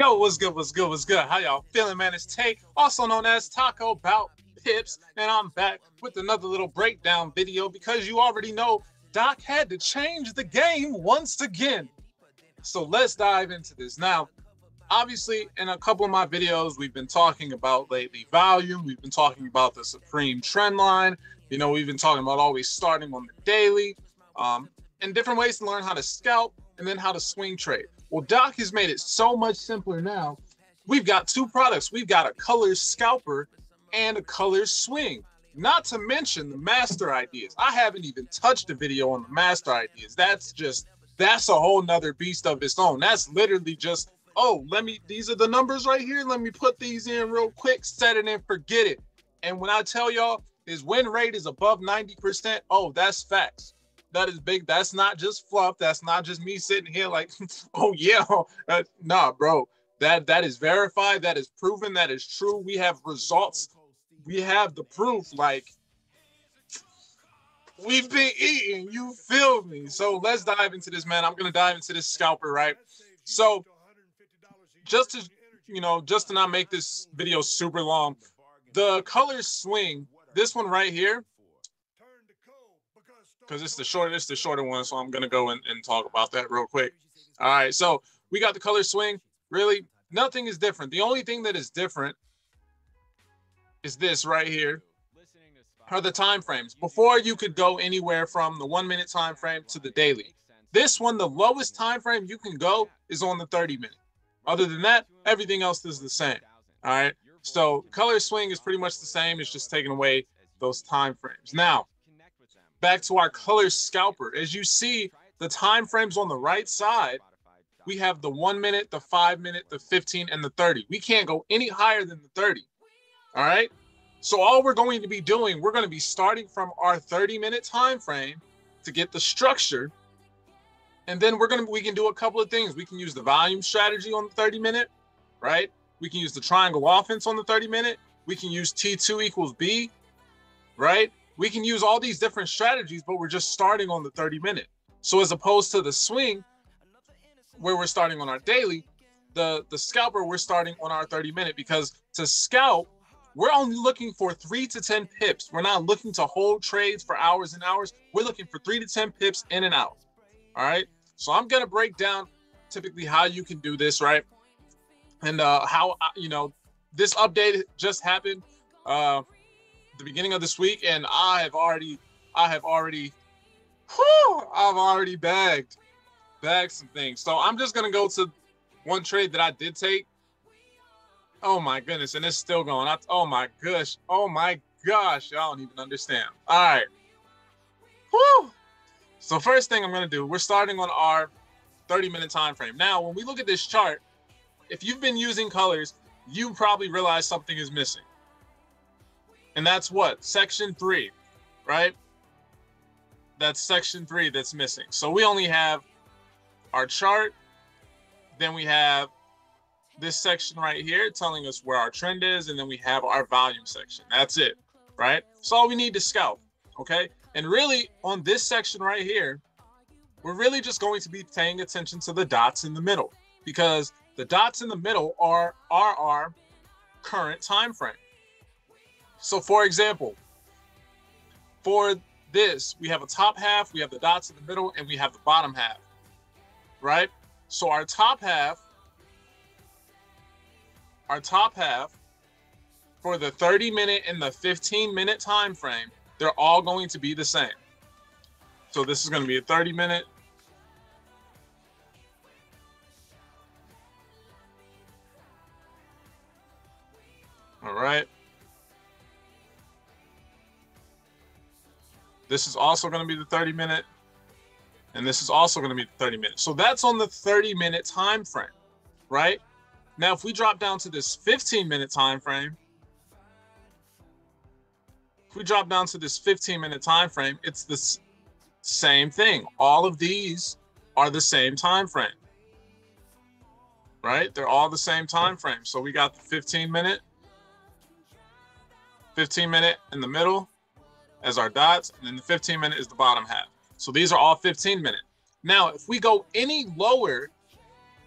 Yo, what's good? What's good? What's good? How y'all feeling, man? It's Tay, also known as Taco Bout Pips, and I'm back with another little breakdown video because you already know Doc had to change the game once again. So let's dive into this. Now, obviously, in a couple of my videos, we've been talking about lately volume, we've been talking about the Supreme trend line, you know, we've been talking about always starting on the daily, um, and different ways to learn how to scalp and then how to swing trade. Well, Doc has made it so much simpler now. We've got two products. We've got a color scalper and a color swing. Not to mention the master ideas. I haven't even touched a video on the master ideas. That's just that's a whole nother beast of its own. That's literally just, oh, let me these are the numbers right here. Let me put these in real quick, set it and forget it. And when I tell y'all his win rate is above 90%, oh, that's facts that is big. That's not just fluff. That's not just me sitting here like, oh yeah, uh, nah, bro. That that is verified. That is proven. That is true. We have results. We have the proof. Like we've been eating. You feel me? So let's dive into this, man. I'm gonna dive into this scalper, right? So just to you know, just to not make this video super long, the color swing. This one right here because it's the short, it's the shorter one. So I'm gonna go and, and talk about that real quick. All right, so we got the color swing. Really, nothing is different. The only thing that is different is this right here. Are the time frames. Before you could go anywhere from the one minute time frame to the daily. This one, the lowest time frame you can go is on the 30 minute. Other than that, everything else is the same. All right. So color swing is pretty much the same. It's just taking away those time frames. Now, back to our color scalper. As you see, the time frames on the right side, we have the one minute, the five minute, the 15, and the 30. We can't go any higher than the 30. All right. So all we're going to be doing, we're going to be starting from our 30 minute time frame to get the structure. And then we're going to we can do a couple of things. We can use the volume strategy on the 30 minute, right? We can use the triangle offense on the 30 minute. We can use T2 equals B, right? We can use all these different strategies, but we're just starting on the 30 minute. So as opposed to the swing, where we're starting on our daily, the the scalper we're starting on our 30 minute because to scalp, we're only looking for three to 10 pips. We're not looking to hold trades for hours and hours. We're looking for three to 10 pips in and out. All right. So I'm gonna break down typically how you can do this, right? And uh how uh, you know this update just happened. Uh the beginning of this week, and I have already, I have already, whew, I've already bagged, bagged some things. So I'm just gonna go to one trade that I did take. Oh my goodness, and it's still going. I, oh my gosh, oh my gosh, y'all don't even understand. All right, whew. So first thing I'm gonna do, we're starting on our 30 minute time frame. Now, when we look at this chart, if you've been using colors, you probably realize something is missing. And that's what? Section three, right? That's section three that's missing. So we only have our chart. Then we have this section right here telling us where our trend is. And then we have our volume section. That's it, right? So all we need to scalp, okay? And really on this section right here, we're really just going to be paying attention to the dots in the middle because the dots in the middle are, are our current time frame. So for example, for this, we have a top half, we have the dots in the middle, and we have the bottom half, right? So our top half, our top half for the 30 minute and the 15 minute time frame, they're all going to be the same. So this is going to be a 30 minute. All right. This is also going to be the 30 minute. And this is also going to be the 30 minutes. So that's on the 30 minute time frame, right? Now, if we drop down to this 15 minute time frame, if we drop down to this 15 minute time frame, it's the same thing. All of these are the same time frame, right? They're all the same time frame. So we got the 15 minute, 15 minute in the middle, as our dots, and then the 15 minute is the bottom half. So these are all 15 minute. Now, if we go any lower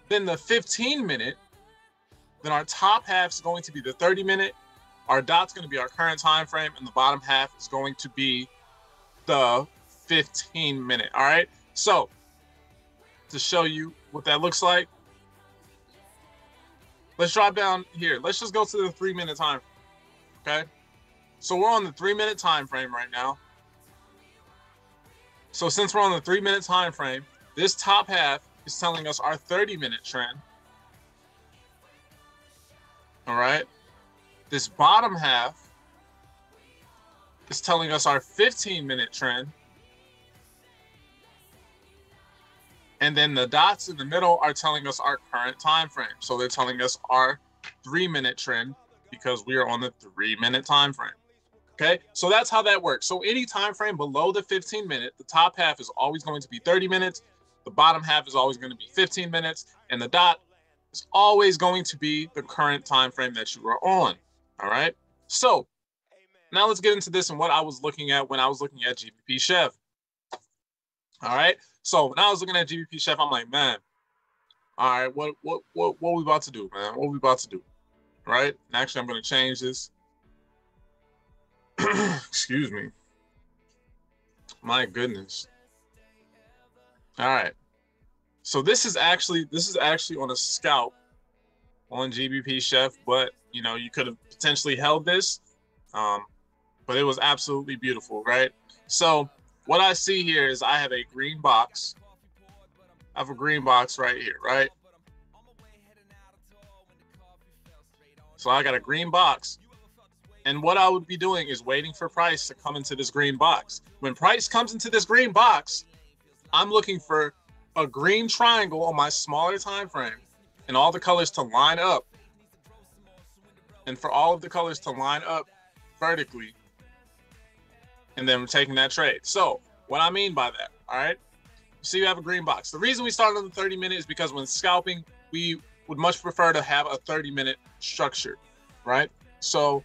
than the 15 minute, then our top half is going to be the 30 minute, our dot's going to be our current time frame, and the bottom half is going to be the 15 minute. All right. So to show you what that looks like, let's drop down here. Let's just go to the three minute time. Okay. So we're on the three minute time frame right now. So since we're on the three minute time frame, this top half is telling us our 30 minute trend. All right. This bottom half is telling us our 15 minute trend. And then the dots in the middle are telling us our current time frame. So they're telling us our three minute trend because we are on the three minute time frame. Okay, so that's how that works. So any time frame below the 15 minute, the top half is always going to be 30 minutes, the bottom half is always going to be 15 minutes, and the dot is always going to be the current time frame that you are on. All right. So now let's get into this and what I was looking at when I was looking at GBP Chef. All right. So when I was looking at GBP Chef, I'm like, man, all right, what what what what we about to do, man? What we about to do? Right? And actually, I'm gonna change this. Excuse me. My goodness. All right. So this is actually this is actually on a scalp on GBP Chef, but you know you could have potentially held this, um, but it was absolutely beautiful, right? So what I see here is I have a green box. I have a green box right here, right? So I got a green box. And what I would be doing is waiting for price to come into this green box. When price comes into this green box, I'm looking for a green triangle on my smaller time frame and all the colors to line up. And for all of the colors to line up vertically and then we're taking that trade. So what I mean by that, all right, see you have a green box. The reason we started on the 30 minute is because when scalping, we would much prefer to have a 30 minute structure, right? So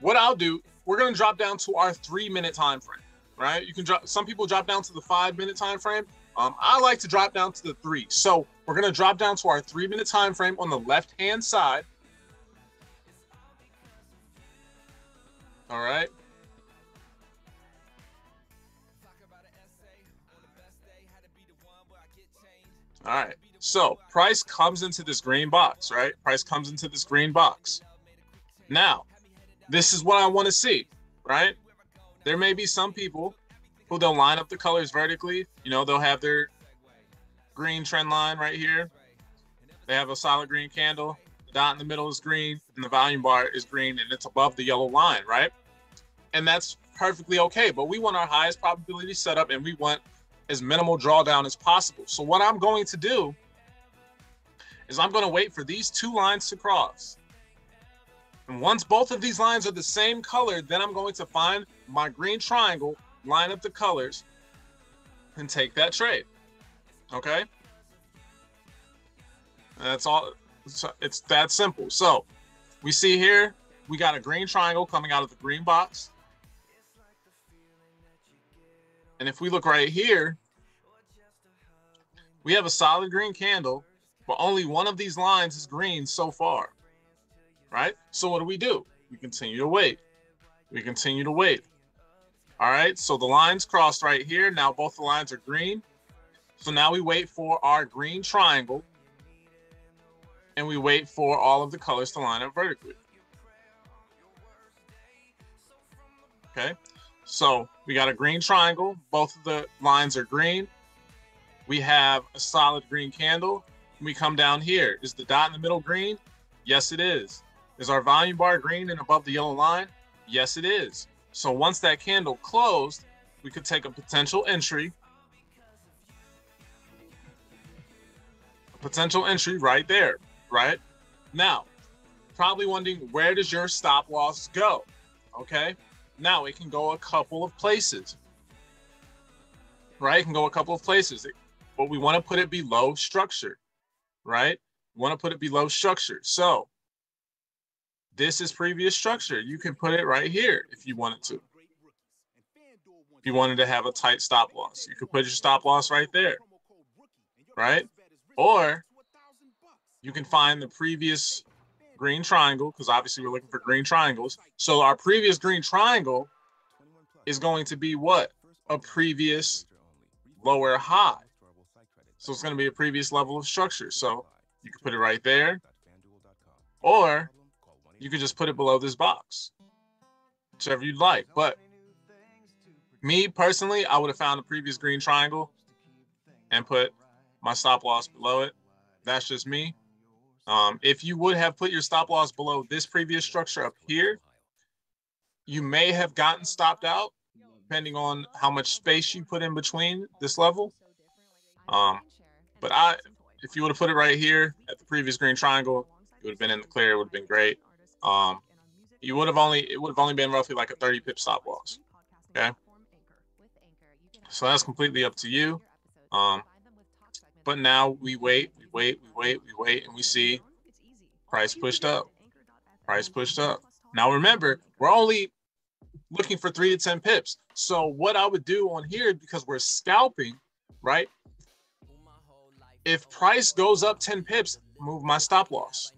what I'll do, we're gonna drop down to our three minute time frame, right? You can drop, some people drop down to the five minute time frame. Um, I like to drop down to the three. So we're gonna drop down to our three minute time frame on the left hand side. All right. All right. So price comes into this green box, right? Price comes into this green box. Now, this is what I want to see, right? There may be some people who they'll line up the colors vertically. You know, they'll have their green trend line right here. They have a solid green candle. The dot in the middle is green, and the volume bar is green, and it's above the yellow line, right? And that's perfectly okay. But we want our highest probability setup, and we want as minimal drawdown as possible. So what I'm going to do is I'm going to wait for these two lines to cross. And once both of these lines are the same color, then I'm going to find my green triangle, line up the colors, and take that trade. Okay? That's all. It's that simple. So we see here, we got a green triangle coming out of the green box. And if we look right here, we have a solid green candle, but only one of these lines is green so far, right? So what do we do? We continue to wait. We continue to wait. All right, so the lines crossed right here. Now both the lines are green. So now we wait for our green triangle and we wait for all of the colors to line up vertically. Okay, so we got a green triangle. Both of the lines are green. We have a solid green candle. We come down here. Is the dot in the middle green? Yes, it is. Is our volume bar green and above the yellow line? Yes, it is. So once that candle closed, we could take a potential entry. A potential entry right there, right? Now, probably wondering where does your stop loss go? Okay. Now it can go a couple of places. Right? It can go a couple of places. But we want to put it below structure. Right? We want to put it below structure. So this is previous structure. You can put it right here if you wanted to. If you wanted to have a tight stop loss, you could put your stop loss right there. Right? Or you can find the previous green triangle because obviously we're looking for green triangles. So our previous green triangle is going to be what? A previous lower high. So it's going to be a previous level of structure. So you can put it right there, or you could just put it below this box, whichever you'd like. But me personally, I would have found the previous green triangle and put my stop loss below it. That's just me. Um, if you would have put your stop loss below this previous structure up here, you may have gotten stopped out depending on how much space you put in between this level. Um, but I, if you would have put it right here at the previous green triangle, it would have been in the clear. It would have been great. Um, you would have only, it would have only been roughly like a 30 pip stop loss. Okay. So that's completely up to you. Um, but now we wait, we wait, we wait, we wait, and we see price pushed up. Price pushed up. Now remember, we're only looking for three to 10 pips. So what I would do on here, because we're scalping, right? If price goes up 10 pips, move my stop loss.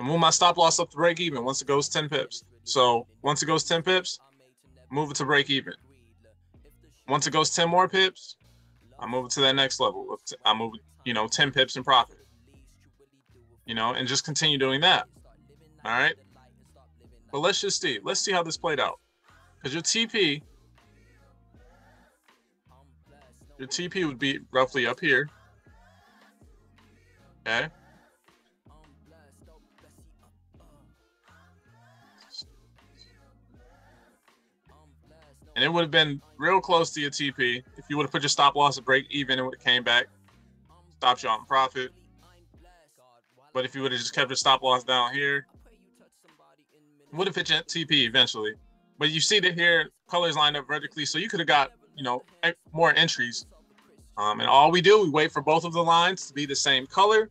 I move my stop loss up to break even once it goes 10 pips. So once it goes 10 pips, move it to break even. Once it goes 10 more pips, I move it to that next level. I move, you know, 10 pips in profit. You know, and just continue doing that. All right. But let's just see. Let's see how this played out. Because your TP, your TP would be roughly up here. Okay. And it would have been real close to your TP. If you would have put your stop loss at break even, and it would have came back, stopped you on profit. But if you would have just kept your stop loss down here, would have hit your TP eventually. But you see that here, colors lined up vertically, so you could have got, you know, more entries. Um, and all we do, we wait for both of the lines to be the same color.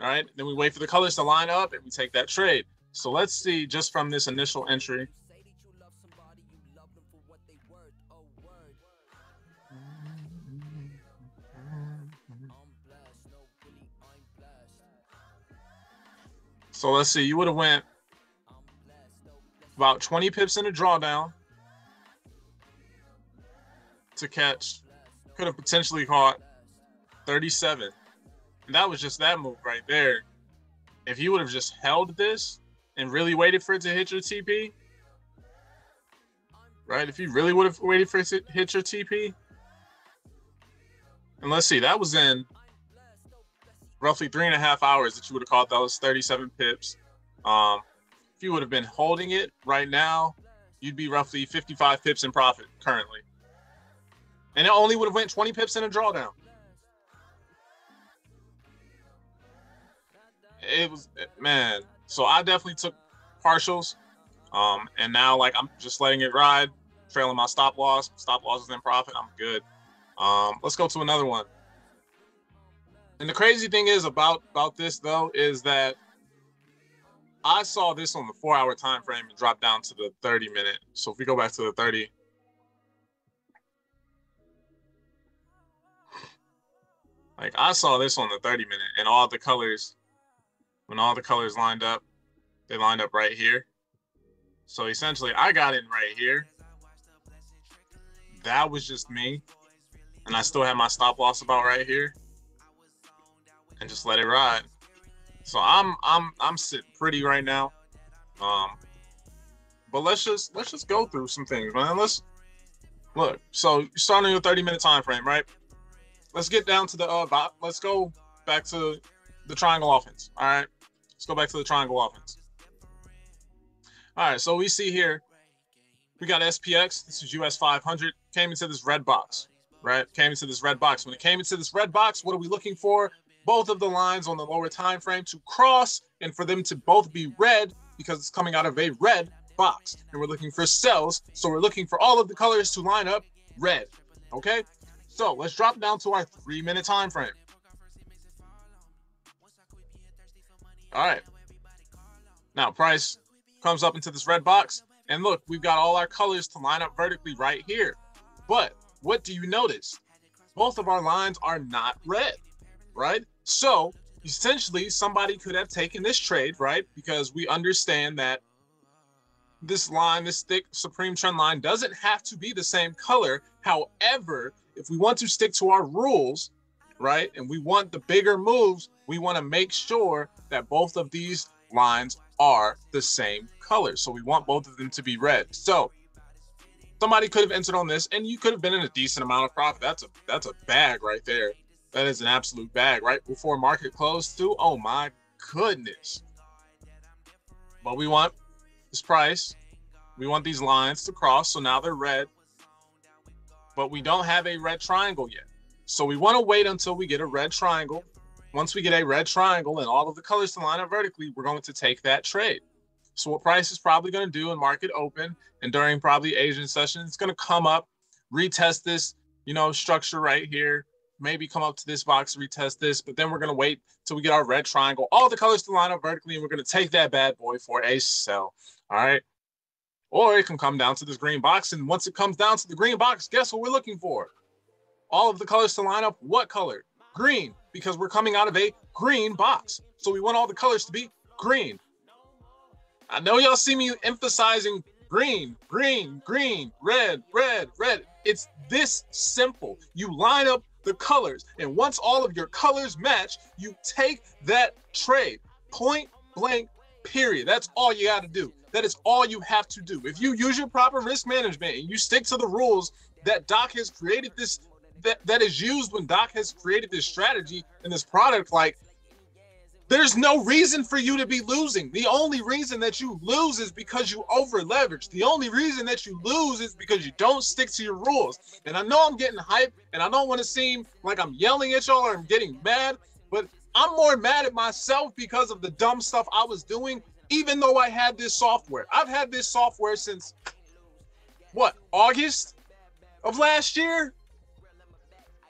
All right, then we wait for the colors to line up and we take that trade. So let's see just from this initial entry. So let's see, you would have went about 20 pips in a drawdown to catch. Could have potentially caught 37. And that was just that move right there. If you would have just held this and really waited for it to hit your TP, right? If you really would have waited for it to hit your TP, and let's see, that was in roughly three and a half hours that you would have caught those 37 pips. Um, if you would have been holding it right now, you'd be roughly 55 pips in profit currently. And it only would have went 20 pips in a drawdown. It was man. So I definitely took partials. Um, and now like I'm just letting it ride, trailing my stop loss. Stop loss is in profit. I'm good. Um, let's go to another one. And the crazy thing is about about this though is that I saw this on the four hour time frame and dropped down to the 30 minute. So if we go back to the 30. Like I saw this on the 30 minute and all the colors, when all the colors lined up, they lined up right here. So essentially I got in right here. That was just me. And I still had my stop loss about right here. And just let it ride. So I'm I'm I'm sitting pretty right now. Um, but let's just let's just go through some things, man. Let's look. So you're starting your 30 minute time frame, right? Let's get down to the uh. Let's go back to the triangle offense. All right. Let's go back to the triangle offense. All right. So we see here, we got SPX. This is US 500. Came into this red box, right? Came into this red box. When it came into this red box, what are we looking for? Both of the lines on the lower time frame to cross and for them to both be red because it's coming out of a red box. And we're looking for sells. So we're looking for all of the colors to line up red. Okay. So let's drop down to our three minute time frame. All right. Now price comes up into this red box. And look, we've got all our colors to line up vertically right here. But what do you notice? Both of our lines are not red, right? So essentially somebody could have taken this trade, right? Because we understand that this line, this thick supreme trend line doesn't have to be the same color. However, if we want to stick to our rules, right, and we want the bigger moves, we want to make sure that both of these lines are the same color. So we want both of them to be red. So somebody could have entered on this and you could have been in a decent amount of profit. That's a that's a bag right there. That is an absolute bag right before market closed too. Oh my goodness. But we want this price. We want these lines to cross. So now they're red. But we don't have a red triangle yet. So we want to wait until we get a red triangle. Once we get a red triangle and all of the colors to line up vertically, we're going to take that trade. So what price is probably going to do in market open and during probably Asian session, it's going to come up, retest this, you know, structure right here, maybe come up to this box, retest this, but then we're going to wait till we get our red triangle, all the colors to line up vertically, and we're going to take that bad boy for a sell. All right. Or it can come down to this green box. And once it comes down to the green box, guess what we're looking for? All of the colors to line up. What color? Green, because we're coming out of a green box. So we want all the colors to be green. I know y'all see me emphasizing green, green, green, red, red, red. It's this simple. You line up the colors, and once all of your colors match, you take that trade. Point blank, period. That's all you got to do. That is all you have to do. If you use your proper risk management and you stick to the rules that Doc has created this that, that is used when Doc has created this strategy and this product, like there's no reason for you to be losing. The only reason that you lose is because you over leverage. The only reason that you lose is because you don't stick to your rules. And I know I'm getting hype and I don't want to seem like I'm yelling at y'all or I'm getting mad, but I'm more mad at myself because of the dumb stuff I was doing, even though I had this software. I've had this software since what, August of last year?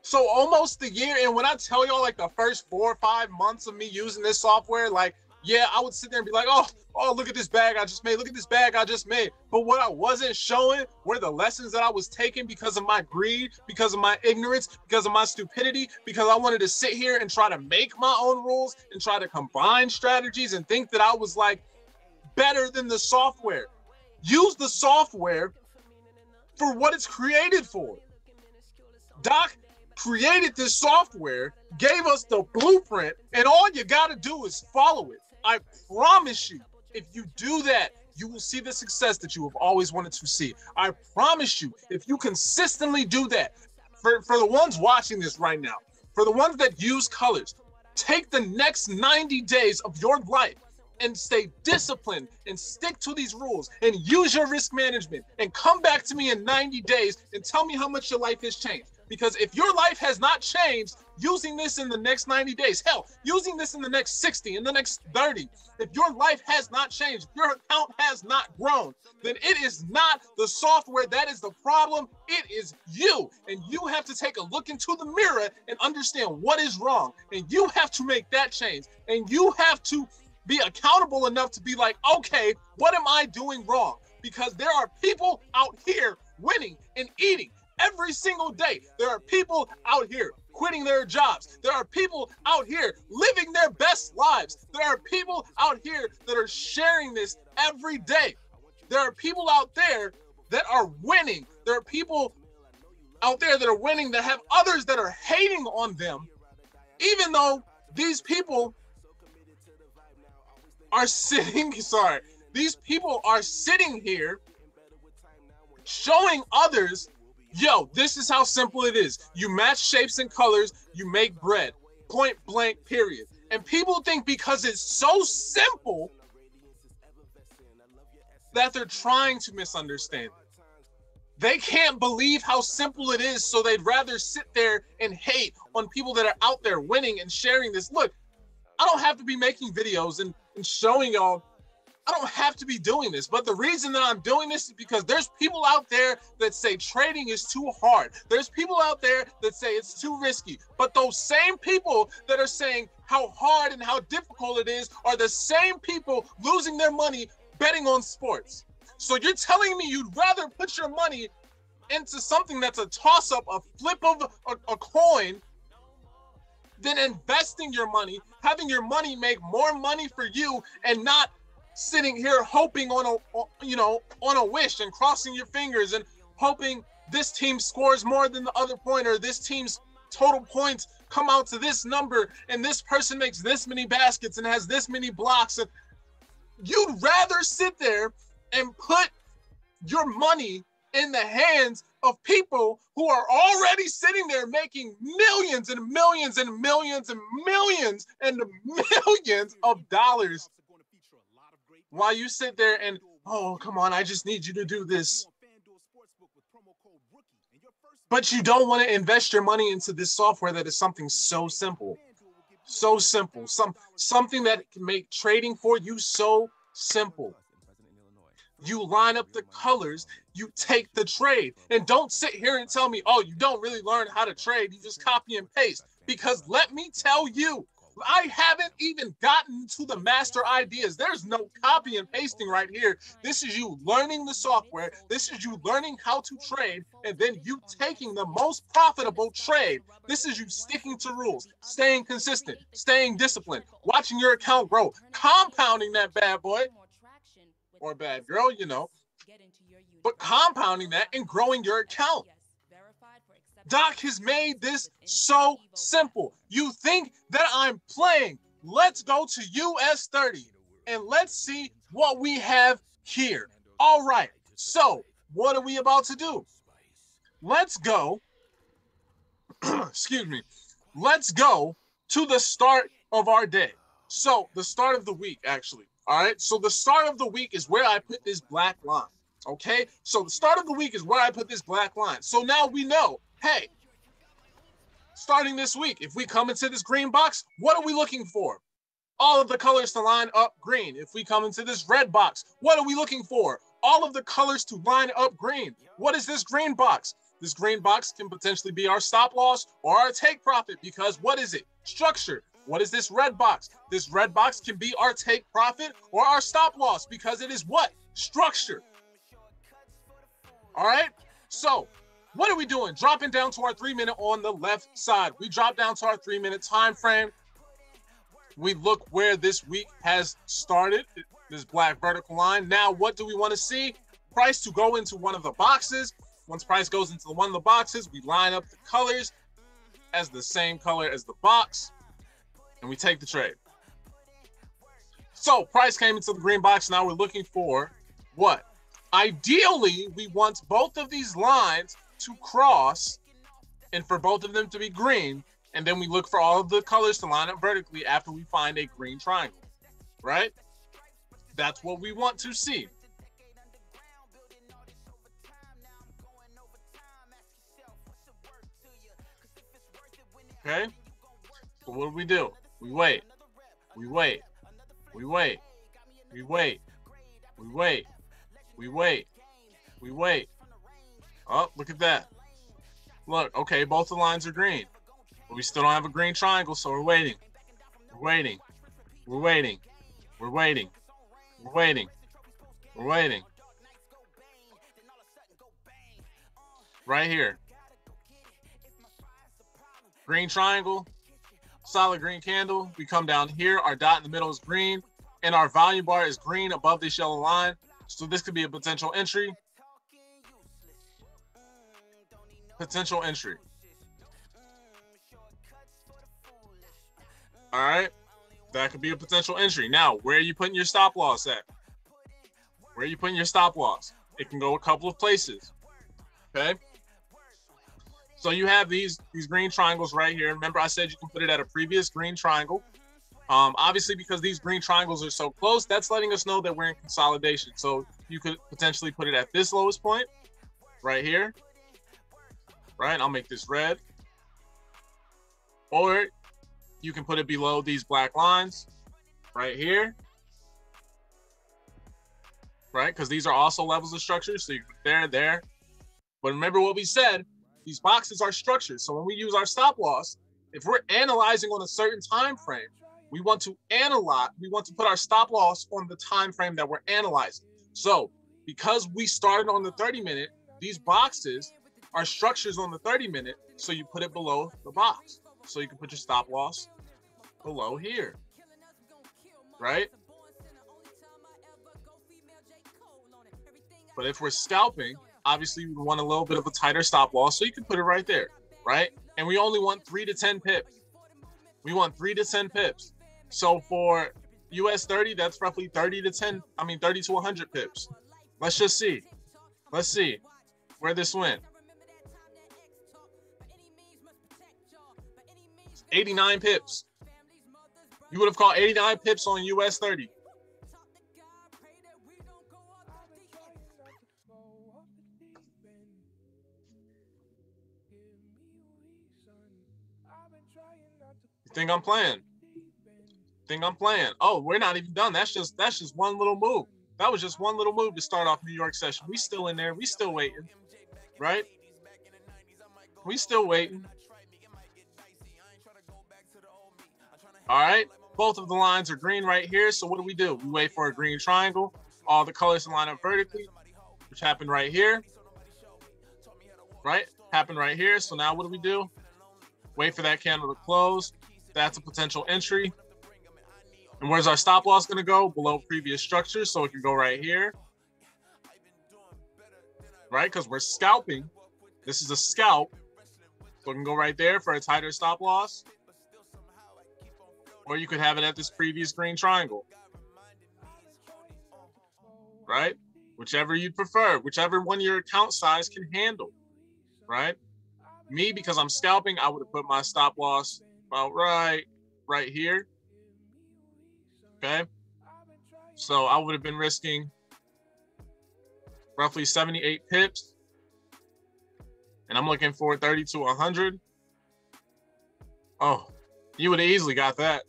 So almost a year. And when I tell y'all like the first four or five months of me using this software, like, yeah, I would sit there and be like, oh, oh, look at this bag I just made. Look at this bag I just made. But what I wasn't showing were the lessons that I was taking because of my greed, because of my ignorance, because of my stupidity, because I wanted to sit here and try to make my own rules and try to combine strategies and think that I was like better than the software. Use the software for what it's created for. Doc created this software, gave us the blueprint, and all you got to do is follow it. I promise you, if you do that, you will see the success that you have always wanted to see. I promise you, if you consistently do that, for, for the ones watching this right now, for the ones that use colors, take the next 90 days of your life and stay disciplined and stick to these rules and use your risk management and come back to me in 90 days and tell me how much your life has changed. Because if your life has not changed using this in the next 90 days, hell, using this in the next 60, in the next 30, if your life has not changed, your account has not grown, then it is not the software that is the problem. It is you. And you have to take a look into the mirror and understand what is wrong. And you have to make that change. And you have to be accountable enough to be like, okay, what am I doing wrong? Because there are people out here winning and eating every single day. There are people out here quitting their jobs. There are people out here living their best lives. There are people out here that are sharing this every day. There are people out there that are winning. There are people out there that are winning that have others that are hating on them, even though these people are sitting, sorry, these people are sitting here showing others Yo, this is how simple it is. You match shapes and colors, you make bread. Point blank, period. And people think because it's so simple that they're trying to misunderstand. They can't believe how simple it is, so they'd rather sit there and hate on people that are out there winning and sharing this. Look, I don't have to be making videos and, and showing y'all I don't have to be doing this. But the reason that I'm doing this is because there's people out there that say trading is too hard. There's people out there that say it's too risky. But those same people that are saying how hard and how difficult it is are the same people losing their money betting on sports. So you're telling me you'd rather put your money into something that's a toss up, a flip of a, a coin than investing your money, having your money make more money for you and not sitting here hoping on a you know on a wish and crossing your fingers and hoping this team scores more than the other point or this team's total points come out to this number and this person makes this many baskets and has this many blocks. And you'd rather sit there and put your money in the hands of people who are already sitting there making millions and millions and millions and millions and millions of dollars. While you sit there and oh come on i just need you to do this. But you don't want to invest your money into this software that is something so simple. So simple. Some something that can make trading for you so simple you line up the colors you take the trade and don't sit here and tell me oh you don't really learn how to trade you just copy and paste because let me tell you I haven't even gotten to the master ideas. There's no copy and pasting right here. This is you learning the software. This is you learning how to trade, and then you taking the most profitable trade. This is you sticking to rules, staying consistent, staying disciplined, watching your account grow, compounding that bad boy or bad girl, you know, but compounding that and growing your account. Doc has made this so simple. You think that I'm playing? Let's go to US 30 and let's see what we have here. All right. So, what are we about to do? Let's go. excuse me. Let's go to the start of our day. So, the start of the week, actually. All right. So, the start of the week is where I put this black line. Okay. So, the start of the week is where I put this black line. So, now we know hey, starting this week, if we come into this green box, what are we looking for? All of the colors to line up green. If we come into this red box, what are we looking for? All of the colors to line up green. What is this green box? This green box can potentially be our stop loss or our take profit because what is it? Structure. What is this red box? This red box can be our take profit or our stop loss because it is what? Structure. All right. So what are we doing? Dropping down to our three minute on the left side. We drop down to our three minute time frame. We look where this week has started, this black vertical line. Now, what do we want to see? Price to go into one of the boxes. Once price goes into one of the boxes, we line up the colors as the same color as the box, and we take the trade. So price came into the green box. Now we're looking for what? Ideally, we want both of these lines to cross and for both of them to be green. And then we look for all of the colors to line up vertically after we find a green triangle, right? That's what we want to see. Okay. So what do we do? We wait. We wait. We wait. We wait. We wait. We wait. We wait. Oh, look at that. Look, okay, both the lines are green. But we still don't have a green triangle, so we're waiting. We're waiting. We're waiting. We're waiting. We're waiting. We're waiting. Right here. Green triangle, solid green candle. We come down here. Our dot in the middle is green, and our volume bar is green above this yellow line. So this could be a potential entry. potential entry. All right, that could be a potential entry. Now, where are you putting your stop loss at? Where are you putting your stop loss? It can go a couple of places. Okay. So you have these these green triangles right here. Remember, I said you can put it at a previous green triangle. Um, obviously, because these green triangles are so close, that's letting us know that we're in consolidation. So you could potentially put it at this lowest point right here right? I'll make this red. Or you can put it below these black lines right here. Right? Because these are also levels of structure. So you put there, there. But remember what we said, these boxes are structured. So when we use our stop loss, if we're analyzing on a certain time frame, we want to analyze, we want to put our stop loss on the time frame that we're analyzing. So because we started on the 30 minute, these boxes are structures on the 30 minute, so you put it below the box. So you can put your stop loss below here, right? But if we're scalping, obviously we want a little bit of a tighter stop loss, so you can put it right there, right? And we only want three to 10 pips. We want three to 10 pips. So for US 30, that's roughly 30 to 10, I mean 30 to 100 pips. Let's just see. Let's see where this went. 89 pips. You would have called 89 pips on US 30. Think I'm playing? Think I'm playing? Oh, we're not even done. That's just that's just one little move. That was just one little move to start off New York session. We still in there. We still waiting, right? We still waiting. All right. Both of the lines are green right here. So what do we do? We wait for a green triangle. All the colors line up vertically, which happened right here. Right? Happened right here. So now what do we do? Wait for that candle to close. That's a potential entry. And where's our stop loss going to go? Below previous structure. So it can go right here. Right? Because we're scalping. This is a scalp. So it can go right there for a tighter stop loss. Or you could have it at this previous green triangle. Right? Whichever you prefer, whichever one your account size can handle. Right? Me, because I'm scalping, I would have put my stop loss about right, right here. Okay. So I would have been risking roughly 78 pips. And I'm looking for 30 to 100. Oh, you would have easily got that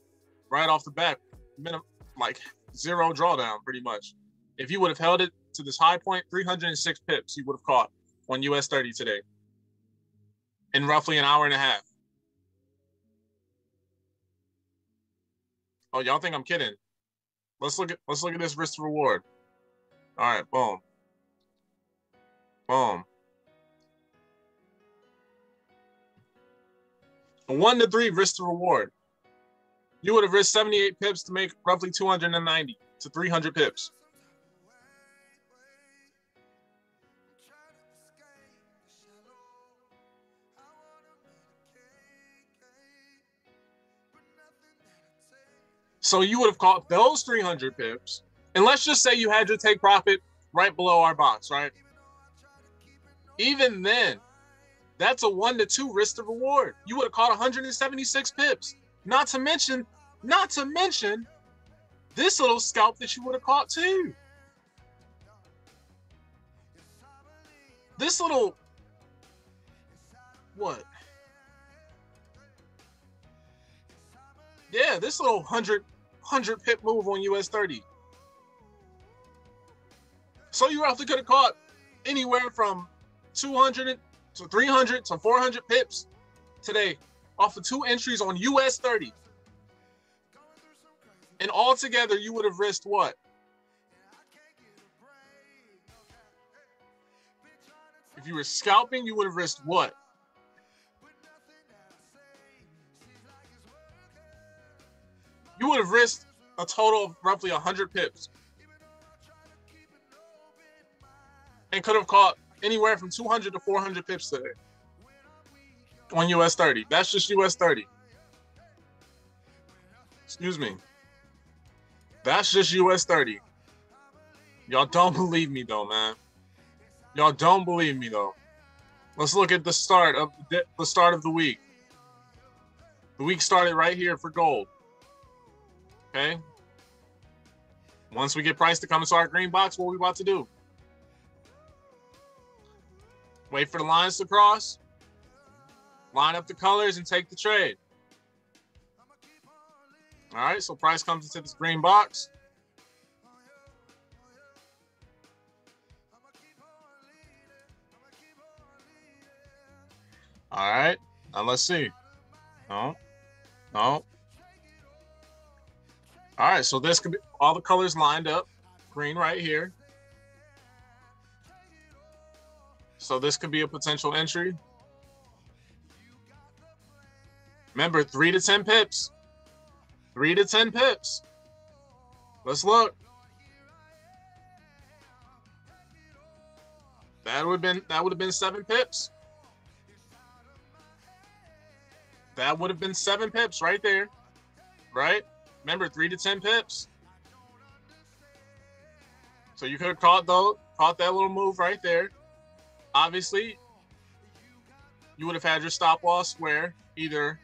right off the bat. Like zero drawdown, pretty much. If you would have held it to this high point, 306 pips, you would have caught on US 30 today in roughly an hour and a half. Oh, y'all think I'm kidding? Let's look at let's look at this risk reward. All right, boom. Boom. A one to three risk to reward. You would have risked 78 pips to make roughly 290 to 300 pips. So you would have caught those 300 pips. And let's just say you had your take profit right below our box, right? Even then, that's a one to two risk to reward. You would have caught 176 pips. Not to mention, not to mention this little scalp that you would have caught too. This little what? Yeah, this little 100 100 pip move on US 30. So you roughly could have caught anywhere from 200 to 300 to 400 pips today off of two entries on US 30. And altogether, you would have risked what? If you were scalping, you would have risked what? You would have risked a total of roughly 100 pips and could have caught anywhere from 200 to 400 pips today on US 30. That's just US 30. Excuse me. That's just US 30. Y'all don't believe me though, man. Y'all don't believe me though. Let's look at the start of the, the start of the week. The week started right here for gold. Okay. Once we get price to come into our green box, what are we about to do? Wait for the lines to cross, line up the colors, and take the trade. All right, so price comes into this green box. All right, now let's see. No, no, all right, so this could be all the colors lined up. Green right here. So this could be a potential entry. Remember, three to 10 pips. Three to 10 pips. Let's look. That would have been that would have been seven pips. That would have been seven pips right there. Right? Remember, three to ten pips. So you could have caught though, caught that little move right there. Obviously, you would have had your stop loss square either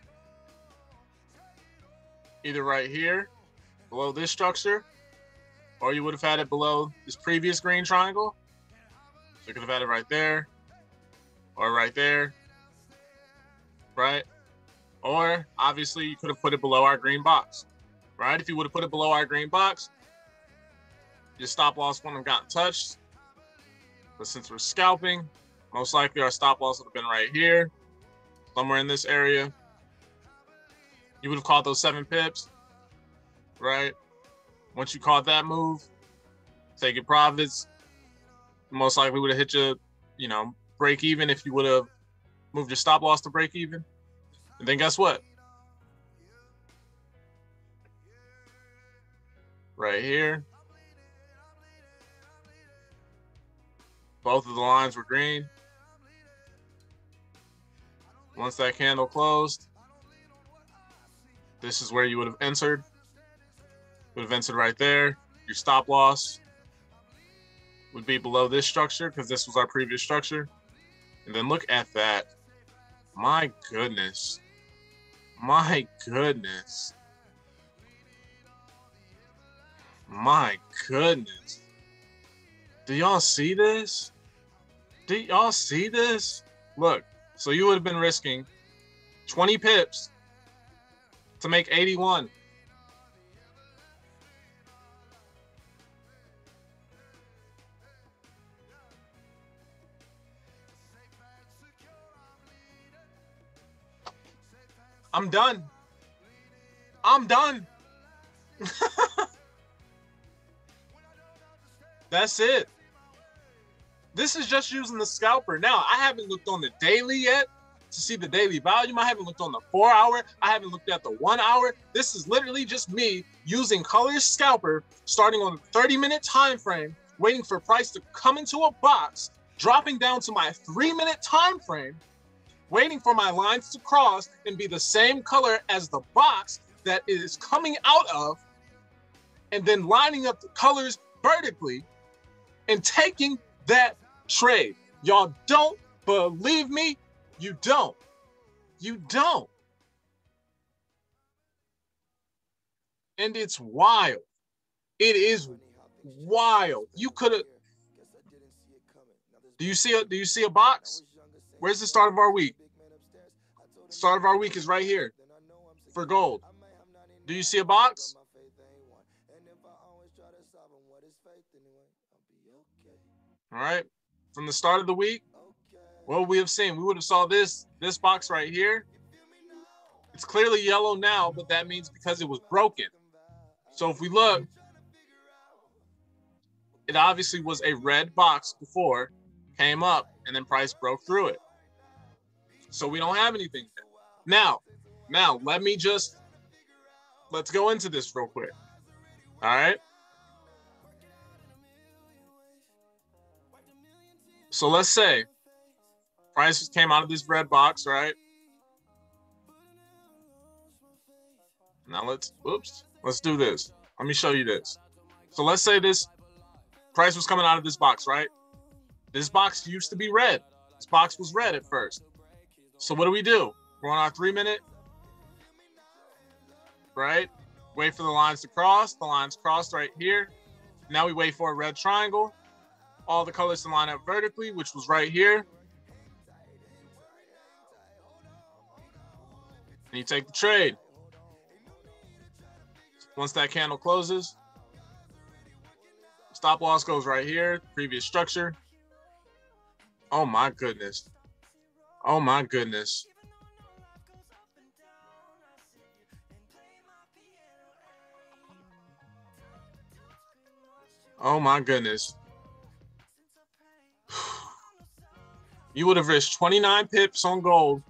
either right here below this structure or you would have had it below this previous green triangle so you could have had it right there or right there right or obviously you could have put it below our green box right if you would have put it below our green box your stop loss wouldn't have gotten touched but since we're scalping most likely our stop loss would have been right here somewhere in this area you would have caught those seven pips, right? Once you caught that move, take taking profits, most likely would have hit you, you know, break even if you would have moved your stop loss to break even. And then guess what? Right here. Both of the lines were green. Once that candle closed, this is where you would have entered. Would have entered right there. Your stop loss would be below this structure because this was our previous structure. And then look at that. My goodness. My goodness. My goodness. Do y'all see this? Do y'all see this? Look, so you would have been risking 20 pips to make 81. I'm done. I'm done. That's it. This is just using the scalper. Now, I haven't looked on the daily yet to see the daily volume. I haven't looked on the four hour. I haven't looked at the one hour. This is literally just me using Colors Scalper, starting on the 30 minute time frame, waiting for price to come into a box, dropping down to my three minute time frame, waiting for my lines to cross and be the same color as the box that is coming out of, and then lining up the colors vertically and taking that trade. Y'all don't believe me? You don't. You don't. And it's wild. It is wild. You could have. Do you see a Do you see a box? Where's the start of our week? Start of our week is right here for gold. Do you see a box? All right. From the start of the week, what we have seen, we would have saw this this box right here. It's clearly yellow now, but that means because it was broken. So if we look, it obviously was a red box before, came up, and then price broke through it. So we don't have anything. Now, now let me just let's go into this real quick. All right. So let's say prices came out of this red box, right? Now let's, oops, let's do this. Let me show you this. So let's say this price was coming out of this box, right? This box used to be red. This box was red at first. So what do we do? We're on our three minute, right? Wait for the lines to cross. The lines crossed right here. Now we wait for a red triangle. All the colors to line up vertically, which was right here. and you take the trade. Once that candle closes, stop loss goes right here, previous structure. Oh my goodness. Oh my goodness. Oh my goodness. You would have risked 29 pips on gold.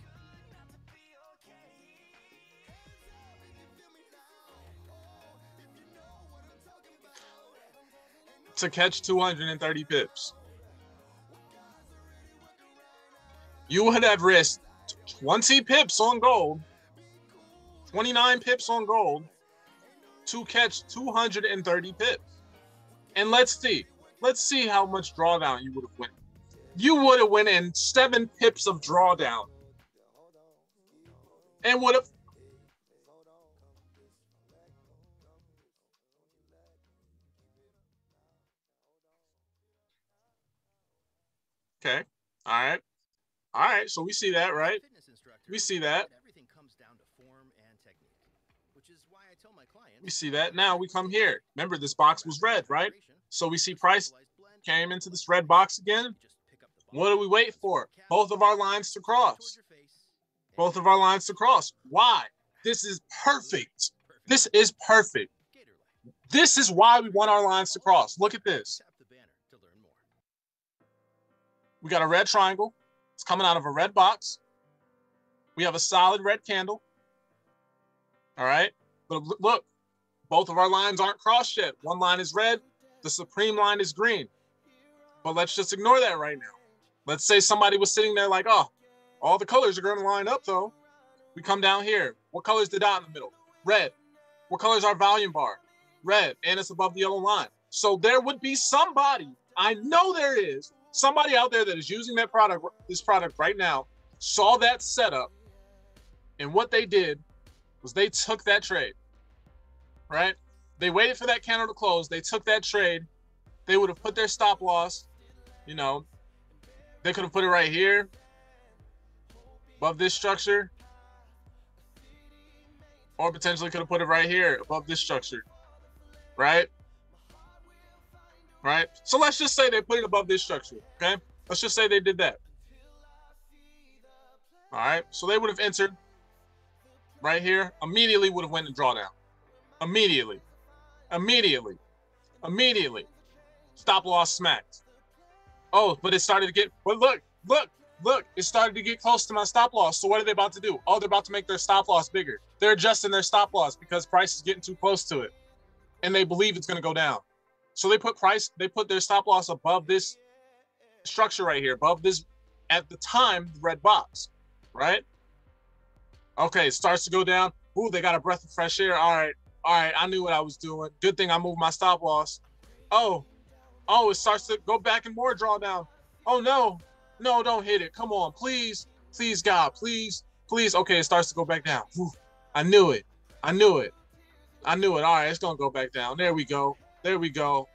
To catch 230 pips. You would have risked 20 pips on gold, 29 pips on gold to catch 230 pips. And let's see, let's see how much drawdown you would have went. You would have went in seven pips of drawdown and would have Okay. All right. All right. So we see that, right? We see that. Everything comes down to form and technique, which is why I tell my clients. We see that. Now we come here. Remember, this box was red, right? So we see price came into this red box again. What do we wait for? Both of our lines to cross. Both of our lines to cross. Why? This is perfect. This is perfect. This is why we want our lines to cross. Look at this. We got a red triangle. It's coming out of a red box. We have a solid red candle. All right. But look, both of our lines aren't crossed yet. One line is red, the supreme line is green. But let's just ignore that right now. Let's say somebody was sitting there like, oh, all the colors are going to line up though. We come down here. What color is the dot in the middle? Red. What color is our volume bar? Red. And it's above the yellow line. So there would be somebody, I know there is, somebody out there that is using that product, this product right now, saw that setup, and what they did was they took that trade, right? They waited for that candle to close. They took that trade. They would have put their stop loss, you know, they could have put it right here above this structure, or potentially could have put it right here above this structure, right? right? So let's just say they put it above this structure, okay? Let's just say they did that. All right, so they would have entered right here, immediately would have went and drawdown. Immediately, immediately, immediately. Stop loss smacked. Oh, but it started to get, but look, look, look, it started to get close to my stop loss. So what are they about to do? Oh, they're about to make their stop loss bigger. They're adjusting their stop loss because price is getting too close to it. And they believe it's going to go down. So they put price, they put their stop loss above this structure right here, above this at the time red box, right? Okay, it starts to go down. Ooh, they got a breath of fresh air. All right, all right, I knew what I was doing. Good thing I moved my stop loss. Oh, oh, it starts to go back and more drawdown. Oh no, no, don't hit it. Come on, please, please, God, please, please. Okay, it starts to go back down. Whew. I knew it. I knew it. I knew it. All right, it's gonna go back down. There we go. There we go.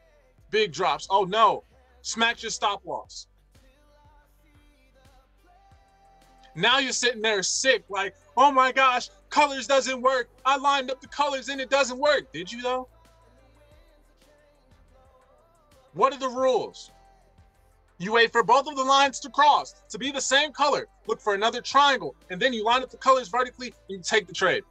Big drops. Oh no. Smack your stop loss. Now you're sitting there sick, like, oh my gosh, colors doesn't work. I lined up the colors and it doesn't work. Did you though? What are the rules? You wait for both of the lines to cross to be the same color. Look for another triangle, and then you line up the colors vertically and you take the trade.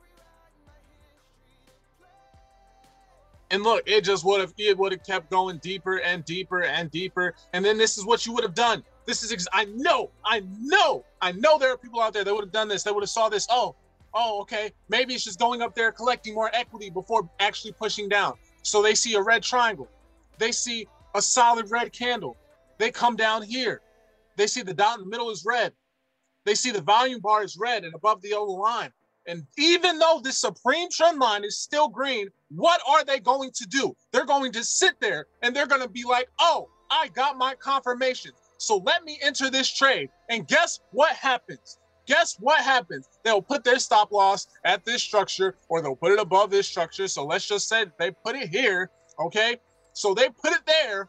And look, it just would have it would have kept going deeper and deeper and deeper. And then this is what you would have done. This is ex- I know, I know, I know there are people out there that would have done this. They would have saw this. Oh, oh, okay. Maybe it's just going up there collecting more equity before actually pushing down. So they see a red triangle. They see a solid red candle. They come down here. They see the dot in the middle is red. They see the volume bar is red and above the yellow line. And even though the supreme trend line is still green, what are they going to do? They're going to sit there and they're going to be like, oh, I got my confirmation. So let me enter this trade. And guess what happens? Guess what happens? They'll put their stop loss at this structure or they'll put it above this structure. So let's just say they put it here. Okay. So they put it there.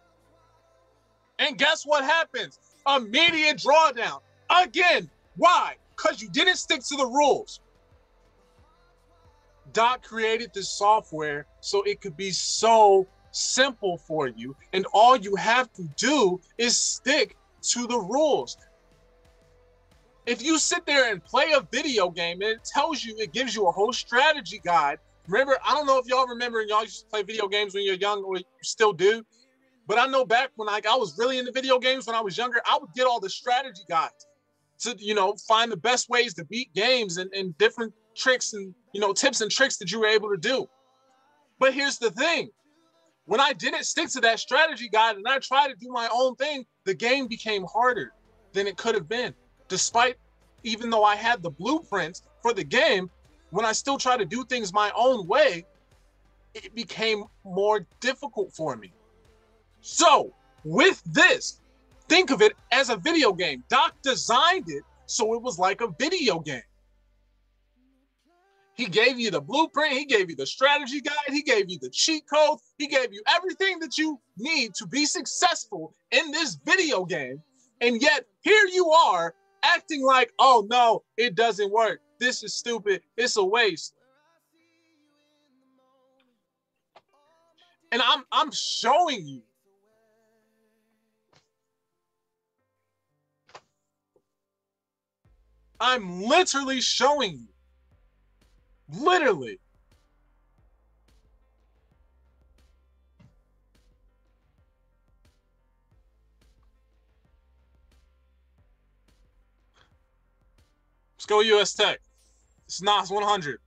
And guess what happens? Immediate drawdown. Again. Why? Because you didn't stick to the rules. Doc created this software so it could be so simple for you. And all you have to do is stick to the rules. If you sit there and play a video game and it tells you, it gives you a whole strategy guide. Remember, I don't know if y'all remember and y'all used to play video games when you're young or you still do. But I know back when like I was really into video games when I was younger, I would get all the strategy guides to, you know, find the best ways to beat games and, and different tricks and you know tips and tricks that you were able to do. But here's the thing: when I didn't stick to that strategy guide and I tried to do my own thing, the game became harder than it could have been. Despite even though I had the blueprints for the game, when I still try to do things my own way, it became more difficult for me. So, with this, think of it as a video game. Doc designed it so it was like a video game. He gave you the blueprint, he gave you the strategy guide, he gave you the cheat code, he gave you everything that you need to be successful in this video game. And yet, here you are acting like, oh no, it doesn't work. This is stupid. It's a waste. And I'm I'm showing you. I'm literally showing you. Literally. Let's go US Tech. It's NAS 100.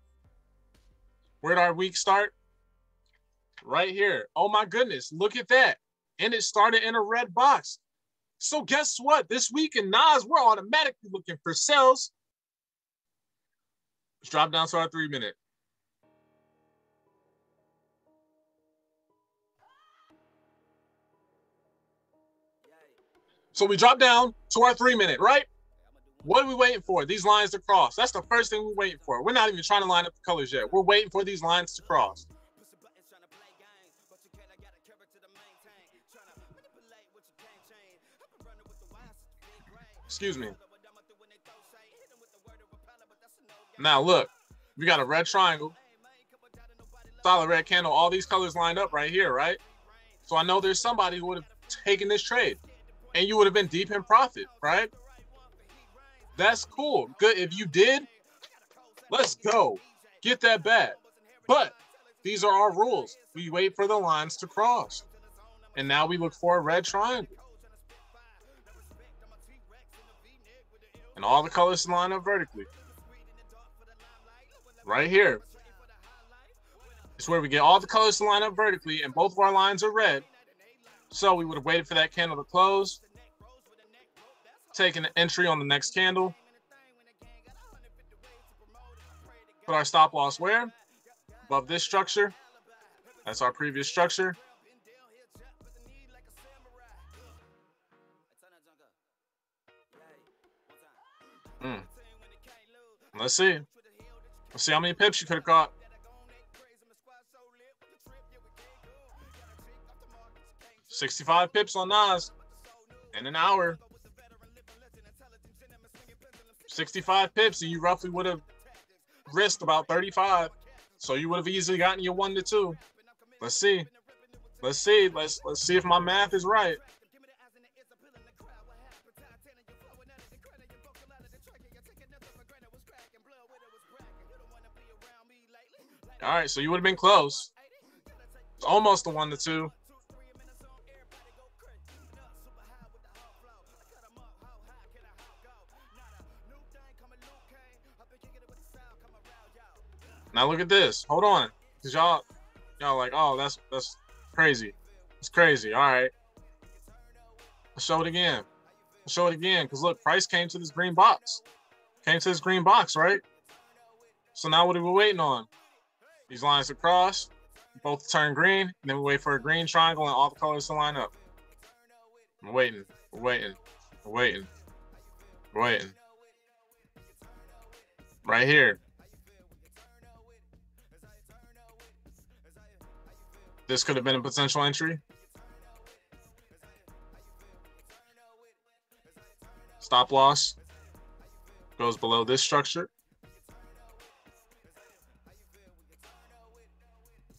Where'd our week start? Right here. Oh my goodness, look at that. And it started in a red box. So guess what? This week in NAS, we're automatically looking for sales. Let's drop down to our three minute. So we drop down to our three minute, right? What are we waiting for? These lines to cross. That's the first thing we're waiting for. We're not even trying to line up the colors yet. We're waiting for these lines to cross. Excuse me. Now look, we got a red triangle, solid red candle, all these colors lined up right here, right? So I know there's somebody who would have taken this trade and you would have been deep in profit, right? That's cool. Good. If you did, let's go. Get that back. But these are our rules. We wait for the lines to cross. And now we look for a red triangle. and all the colors line up vertically. Right here. It's where we get all the colors to line up vertically, and both of our lines are red. So we would have waited for that candle to close, taken an entry on the next candle, put our stop loss where? Above this structure. That's our previous structure. Mm. Let's see. Let's see how many pips you could have caught. Sixty-five pips on NAS in an hour. Sixty-five pips, and you roughly would have risked about thirty-five. So you would have easily gotten your one to two. Let's see. Let's see. Let's let's see if my math is right. All right, so you would have been close. Almost a one to two. Now look at this. Hold on, cause y'all, y'all like, oh, that's that's crazy. It's crazy. All right. I'll show it again. I'll show it again, cause look, price came to this green box. Came to this green box, right? So now what are we waiting on? These lines across, both turn green, and then we wait for a green triangle and all the colors to line up. I'm waiting, waiting, waiting, waiting. Right here. This could have been a potential entry. Stop loss goes below this structure.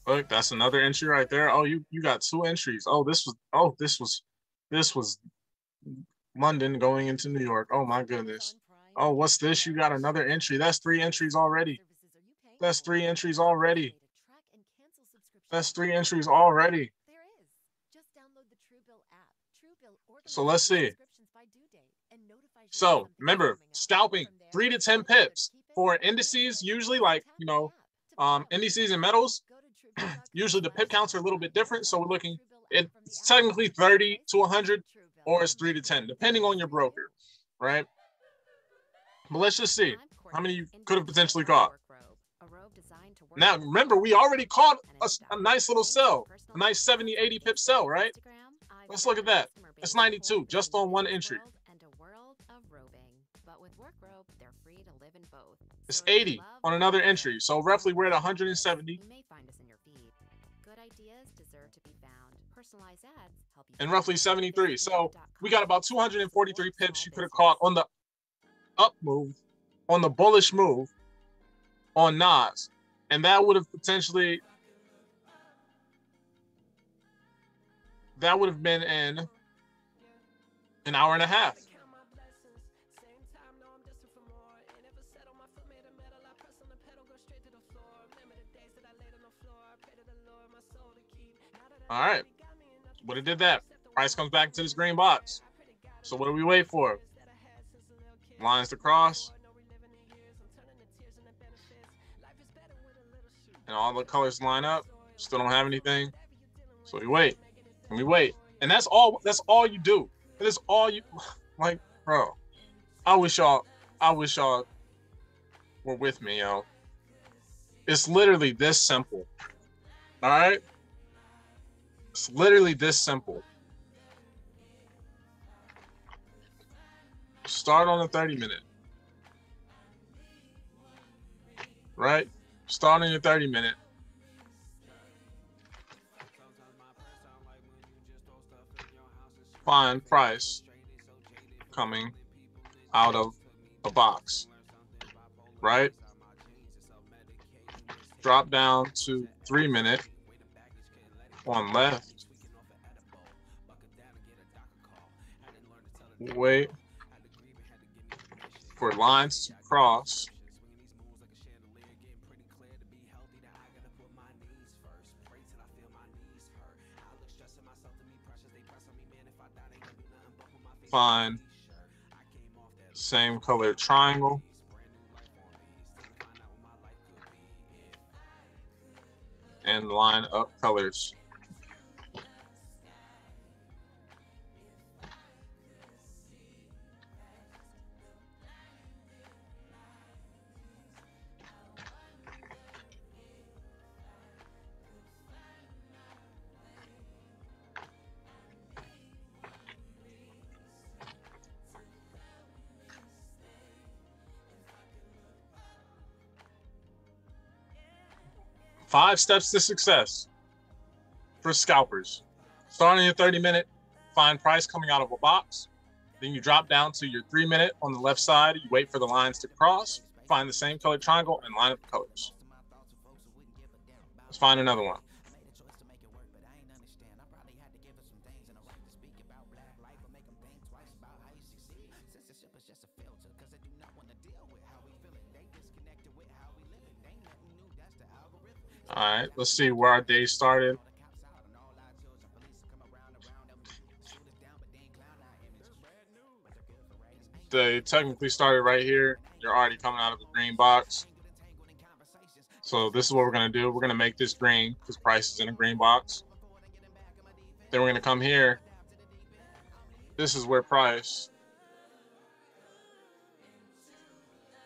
Look, that's another entry right there. Oh, you you got two entries. Oh, this was oh this was this was London going into New York. Oh my goodness. Oh, what's this? You got another entry. That's three entries already. That's three entries already. That's three entries already. So let's see. So remember, scalping three to 10 pips for indices, usually like, you know, um, indices and metals, usually the pip counts are a little bit different. So we're looking, it's technically 30 to 100 or it's 3 to 10, depending on your broker, right? But let's just see how many you could have potentially caught. Now, remember, we already caught a, a nice little sell, a nice 70, 80 pip sell, right? Let's look at that. It's 92, just on one entry. It's 80 on another entry. So roughly we're at 170. And roughly 73. So we got about 243 pips you could have caught on the up move, on the bullish move on Nas. And that would have potentially that would have been in an hour and a half. All right. Would have did that. Price comes back to this green box. So what do we wait for? Lines to cross. And all the colors line up. Still don't have anything. So we wait. And we wait. And that's all that's all you do. That is all you like, bro. I wish y'all I wish y'all were with me, yo. It's literally this simple. All right? It's literally this simple. Start on the 30 minute. Right? Start on your 30 minute. Find price coming out of a box. Right? Drop down to three minute one left. Wait for lines to cross. Find same color triangle. And line up colors. Five steps to success for scalpers. Starting your 30 minute, find price coming out of a box. Then you drop down to your three minute on the left side. You wait for the lines to cross, find the same color triangle, and line up the colors. Let's find another one. All right, let's see where our day started. They technically started right here. You're already coming out of the green box. So this is what we're gonna do. We're gonna make this green because price is in a green box. Then we're gonna come here. This is where price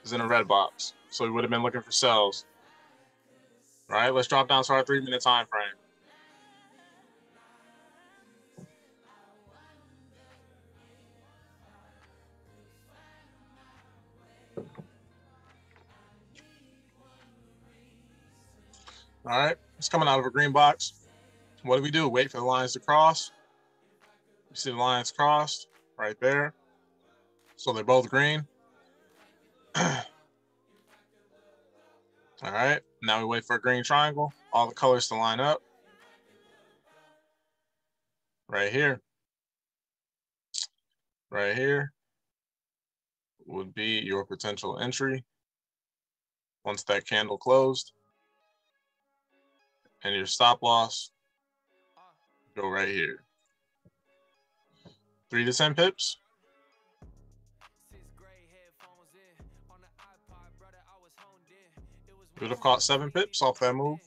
is in a red box. So we would have been looking for sells. All right, let's drop down to our three minute time frame. All right, it's coming out of a green box. What do we do? Wait for the lines to cross. You see the lines crossed right there. So they're both green. All right. Now we wait for a green triangle, all the colors to line up. Right here. Right here would be your potential entry. Once that candle closed and your stop loss, go right here. Three to 10 pips. Could have caught seven pips off that move.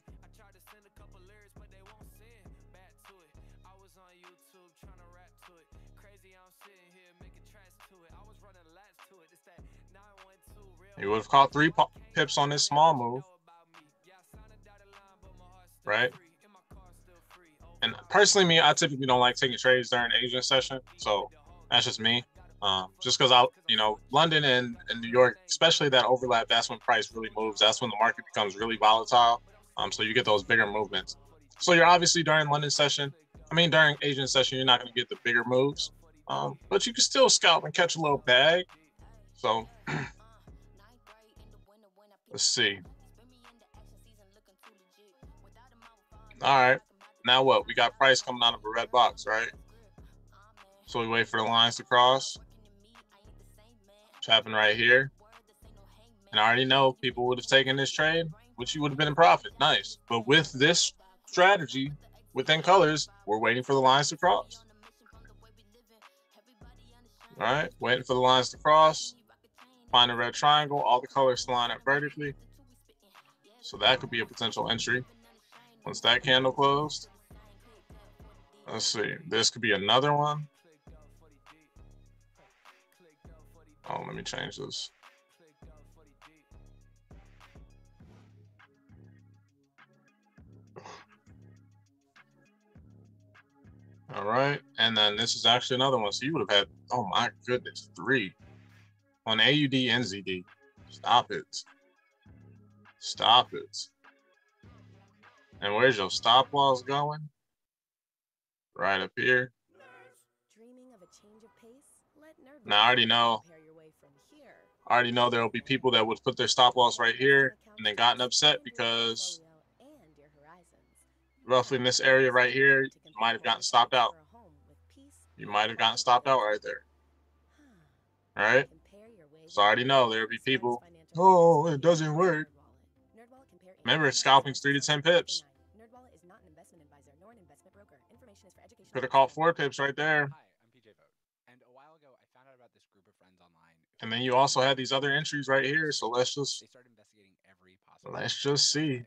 He would have caught three pips on this small move. Right? And personally, me, I typically don't like taking trades during Asian session. So that's just me. Um, just because I, you know, London and, and New York, especially that overlap, that's when price really moves. That's when the market becomes really volatile. Um, so you get those bigger movements. So you're obviously during London session. I mean, during Asian session, you're not going to get the bigger moves, um, but you can still scalp and catch a little bag. So let's see. All right. Now what? We got price coming out of a red box, right? So we wait for the lines to cross. Happened right here. And I already know people would have taken this trade, which you would have been in profit. Nice. But with this strategy within colors, we're waiting for the lines to cross. All right, waiting for the lines to cross. Find a red triangle, all the colors line up vertically. So that could be a potential entry. Once that candle closed, let's see, this could be another one. Oh, let me change this. All right. And then this is actually another one. So you would have had, oh my goodness, three on AUD NZD. Stop it. Stop it. And where's your stop loss going? Right up here. Now I already know I already know there will be people that would put their stop loss right here and then gotten upset because roughly in this area right here, you might have gotten stopped out. You might have gotten stopped out right there. All right. So I already know there will be people, oh, oh, it doesn't work. Remember, scalping's three to 10 pips. Could have caught four pips right there. And then you also had these other entries right here. So let's just start investigating every possible let's just see.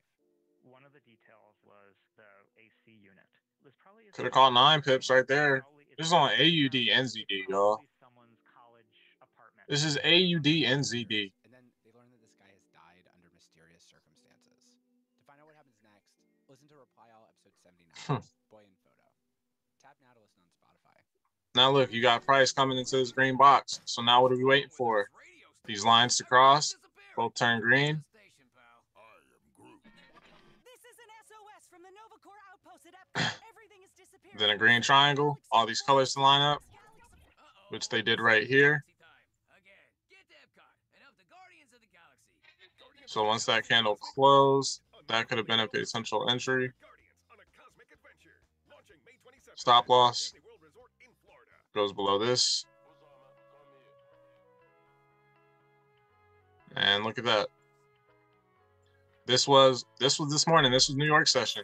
One of the details was the AC unit. Could have caught nine pips right there. This is on AUD NZD, y'all. This is AUD NZD. Now look, you got price coming into this green box. So now what are we waiting for? These lines to cross, both turn green. then a green triangle, all these colors to line up, which they did right here. So once that candle closed, that could have been a potential entry. Stop loss goes below this. And look at that. This was this was this morning. This was New York session.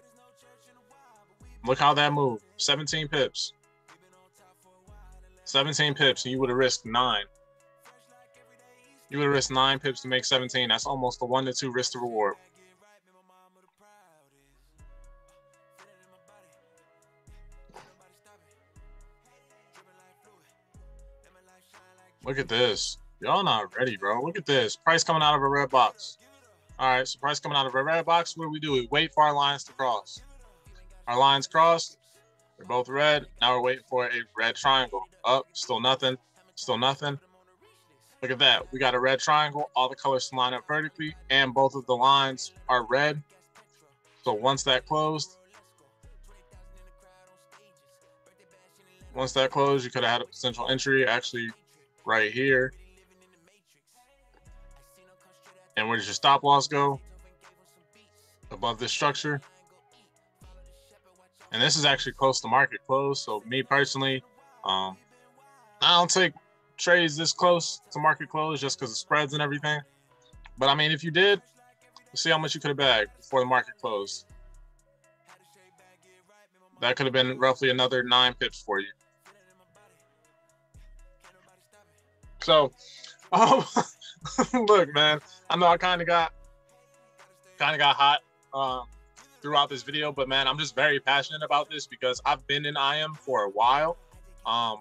Look how that moved. 17 pips. 17 pips, and you would have risked nine. You would have risked nine pips to make 17. That's almost a one to two risk to reward. Look at this. Y'all not ready, bro. Look at this. Price coming out of a red box. All right, so price coming out of a red box. What do we do? We wait for our lines to cross. Our lines crossed. They're both red. Now we're waiting for a red triangle. Up, oh, still nothing. Still nothing. Look at that. We got a red triangle. All the colors line up vertically, and both of the lines are red. So once that closed, once that closed, you could have had a potential entry. Actually, right here. And where does your stop loss go? Above this structure. And this is actually close to market close. So me personally, um, I don't take trades this close to market close just because of spreads and everything. But I mean, if you did, see how much you could have bagged before the market closed. That could have been roughly another nine pips for you. So, um, look, man, I know I kind of got kind of got hot um, throughout this video, but man, I'm just very passionate about this because I've been in IM for a while. Um,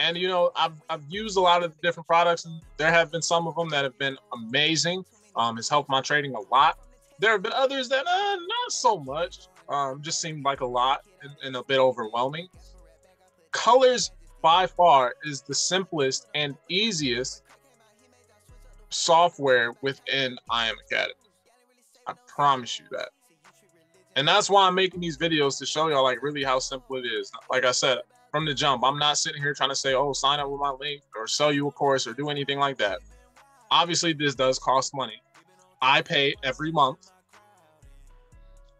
And you know, I've I've used a lot of different products, and there have been some of them that have been amazing. Um, it's helped my trading a lot. There have been others that uh, not so much. Um, just seemed like a lot and, and a bit overwhelming. Colors by far is the simplest and easiest software within IM Academy. I promise you that. And that's why I'm making these videos to show y'all like really how simple it is. Like I said, from the jump, I'm not sitting here trying to say, oh, sign up with my link or sell you a course or do anything like that. Obviously, this does cost money. I pay every month.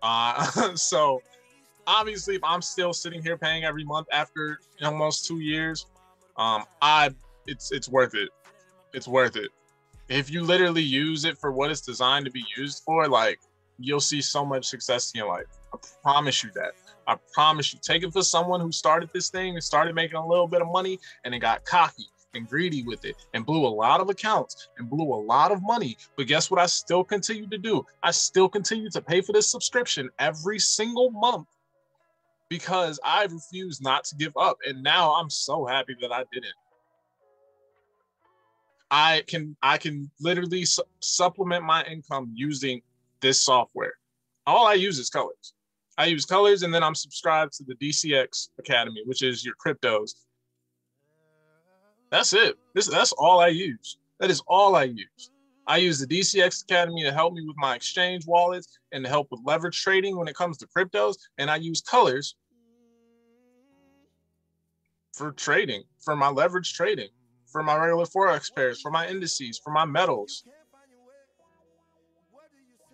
Uh, so obviously, if I'm still sitting here paying every month after almost two years, um, I it's it's worth it. It's worth it. If you literally use it for what it's designed to be used for, like you'll see so much success in your life. I promise you that. I promise you. Take it for someone who started this thing and started making a little bit of money and then got cocky and greedy with it and blew a lot of accounts and blew a lot of money. But guess what? I still continue to do. I still continue to pay for this subscription every single month because I refuse not to give up. And now I'm so happy that I didn't. I can I can literally su- supplement my income using this software. All I use is colors. I use colors and then I'm subscribed to the DCX Academy, which is your cryptos. That's it. This that's all I use. That is all I use. I use the DCX Academy to help me with my exchange wallets and to help with leverage trading when it comes to cryptos. And I use colors for trading, for my leverage trading, for my regular Forex pairs, for my indices, for my metals.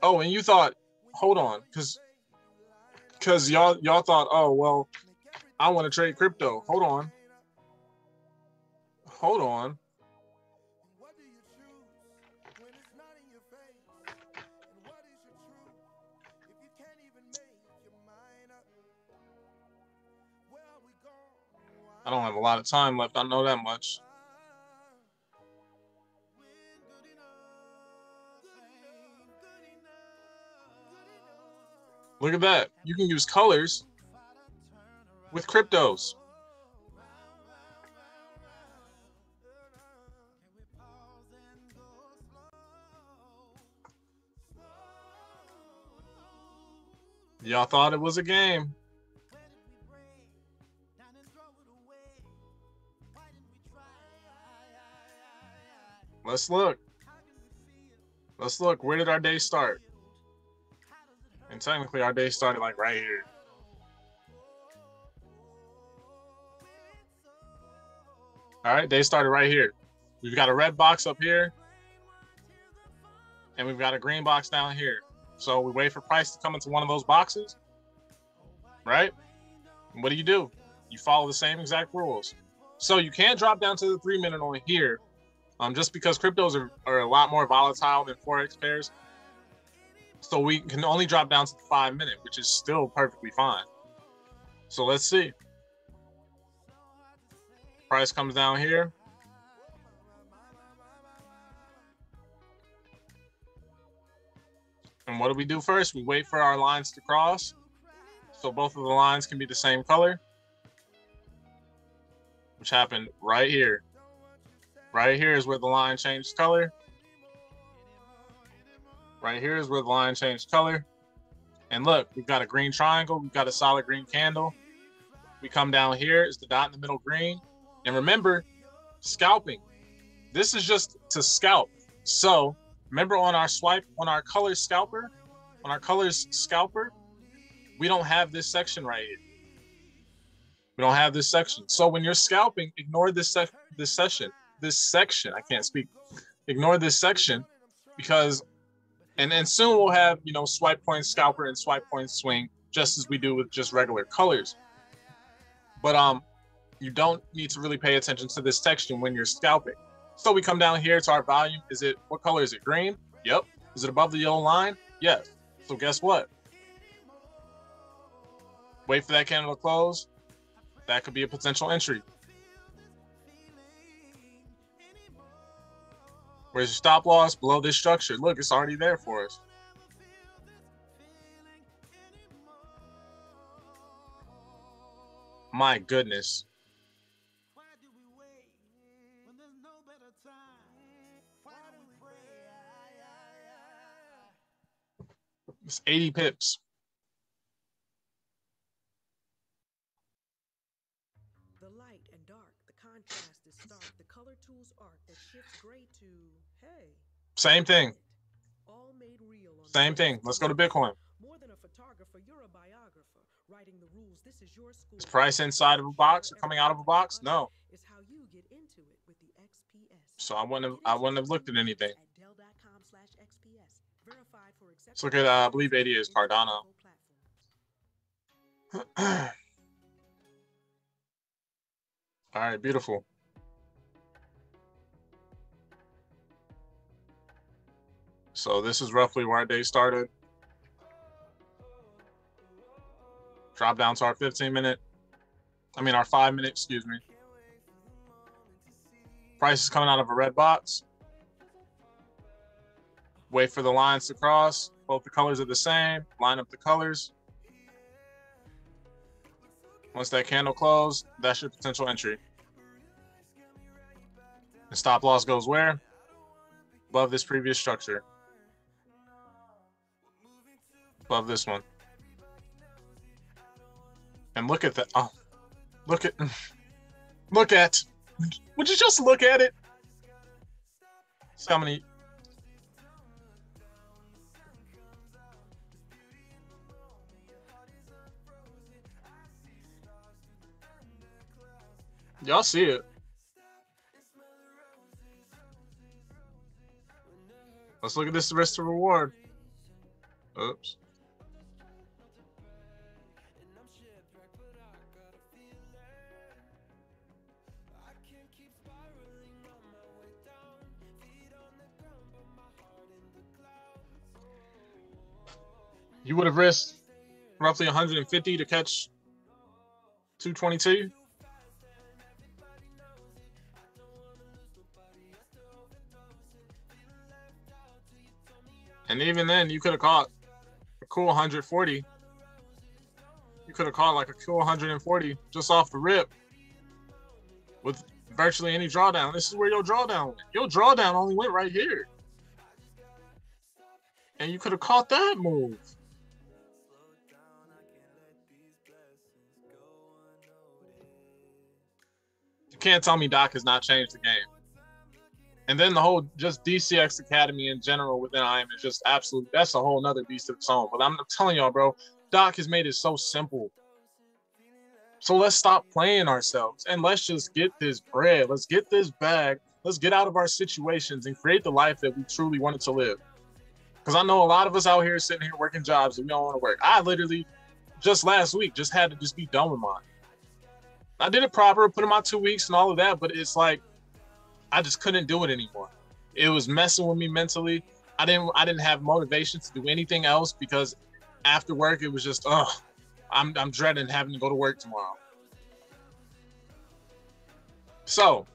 Oh, and you thought, hold on, because because y'all y'all thought, oh well, I want to trade crypto. Hold on. Hold on. I don't have a lot of time left. I know that much. Look at that. You can use colors with cryptos. Y'all thought it was a game. Let's look. Let's look. Where did our day start? And technically, our day started like right here. All right, day started right here. We've got a red box up here, and we've got a green box down here. So we wait for price to come into one of those boxes, right? And what do you do? You follow the same exact rules. So you can't drop down to the three minute on here um, just because cryptos are, are a lot more volatile than forex pairs. So we can only drop down to the five minute, which is still perfectly fine. So let's see. Price comes down here. And what do we do first? We wait for our lines to cross. So both of the lines can be the same color, which happened right here. Right here is where the line changed color. Right here is where the line changed color. And look, we've got a green triangle. We've got a solid green candle. We come down here, is the dot in the middle green. And remember, scalping. This is just to scalp. So remember on our swipe, on our color scalper, on our colors scalper, we don't have this section right here. We don't have this section. So when you're scalping, ignore this, se this session this section. I can't speak. Ignore this section because, and then soon we'll have, you know, swipe point scalper and swipe point swing just as we do with just regular colors. But um, you don't need to really pay attention to this section when you're scalping. So we come down here to our volume. Is it, what color is it? Green? Yep. Is it above the yellow line? Yes. So guess what? Wait for that candle to close. That could be a potential entry. Where's your stop loss? Below this structure. Look, it's already there for us. My goodness. It's 80 pips. And dark, the contrast is stark. The color tools arc that shifts gray to hey. Same thing. All made real on Same thing. Let's go to Bitcoin. More than a photographer, you're a biographer. Writing the rules, this is your school. Is price inside of a box or coming out of a box? No. Is how you get into it with the XPS. So I wouldn't have I wouldn't have looked at anything. At Dell.com/XPS. Verified for Let's look at uh, I believe 80 is Cardano. All right, beautiful. So this is roughly where our day started. Drop down to our 15 minute. I mean our five minute, excuse me. Price is coming out of a red box. Wait for the lines to cross. Both the colors are the same. Line up the colors. Once that candle closed, that's your potential entry. The stop loss goes where? Above this previous structure. Above this one. And look at that. Oh, look at, look at, would you just look at it? See how many, y'all see it. Let's look at this risk to reward. Oops. You would have risked roughly 150 to catch 222. And even then, you could have caught a cool 140. You could have caught like a cool 140 just off the rip with virtually any drawdown. This is where your drawdown went. Your drawdown only went right here. And you could have caught that move. You can't tell me Doc has not changed the game. And then the whole just DCX Academy in general within IM is just absolute. That's a whole nother beast of its own. But I'm telling y'all, bro, Doc has made it so simple. So let's stop playing ourselves and let's just get this bread. Let's get this bag. Let's get out of our situations and create the life that we truly wanted to live. Because I know a lot of us out here sitting here working jobs and we don't want to work. I literally just last week just had to just be done with mine. I did it proper, put in my two weeks and all of that, but it's like I just couldn't do it anymore. It was messing with me mentally. I didn't I didn't have motivation to do anything else because after work it was just oh I'm I'm dreading having to go to work tomorrow. So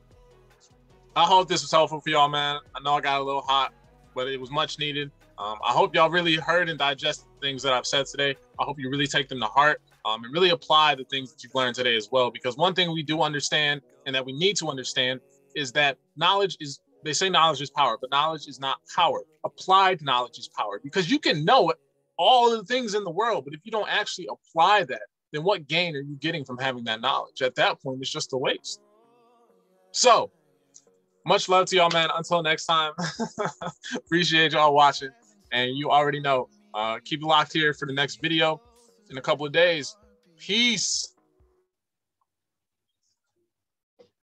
I hope this was helpful for y'all, man. I know I got a little hot, but it was much needed. Um, I hope y'all really heard and digested the things that I've said today. I hope you really take them to heart um, and really apply the things that you've learned today as well. Because one thing we do understand and that we need to understand is that knowledge is they say knowledge is power, but knowledge is not power. Applied knowledge is power because you can know all the things in the world, but if you don't actually apply that, then what gain are you getting from having that knowledge? At that point, it's just a waste. So, much love to y'all, man. Until next time, appreciate y'all watching. And you already know, uh, keep it locked here for the next video in a couple of days. Peace.